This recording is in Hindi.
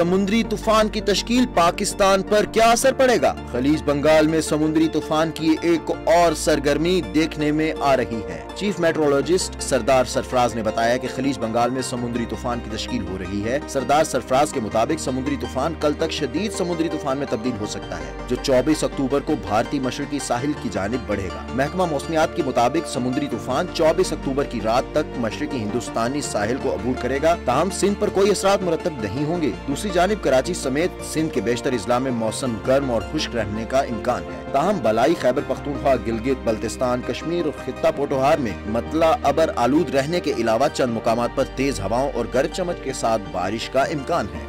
समुद्री तूफ़ान की तश्कील पाकिस्तान पर क्या असर पड़ेगा? खलीज बंगाल में समुद्री तूफ़ान की एक और सरगर्मी देखने में आ रही है। चीफ मेट्रोलॉजिस्ट सरदार सरफराज ने बताया कि खलीज बंगाल में समुद्री तूफ़ान की तश्कील हो रही है। सरदार सरफराज के मुताबिक समुद्री तूफ़ान कल तक शदीद समुद्री तूफ़ान में तब्दील हो सकता है, जो 24 अक्टूबर को भारतीय मशरकी साहिल की जानब बढ़ेगा। महकमा मौसमियात के मुताबिक समुद्री तूफ़ान 24 अक्टूबर की रात तक मशरकी हिंदुस्तानी साहिल को अबूर करेगा। ताहम सिंध आरोप कोई असरा मुरतब नहीं होंगे। दूसरी जानब कराची समेत सिंध के बेशतर इजला में मौसम गर्म और खुश्क रहने का इम्कान है। ताहम बलाई खैबर पख्तूनख्वा, गिलगित, बल्तिस्तान, कश्मीर और खिता पोटोहार में मतला अबर आलूद रहने के अलावा चंद मुकाम आरोप तेज हवाओं और गरज चमक के साथ बारिश का इम्कान है।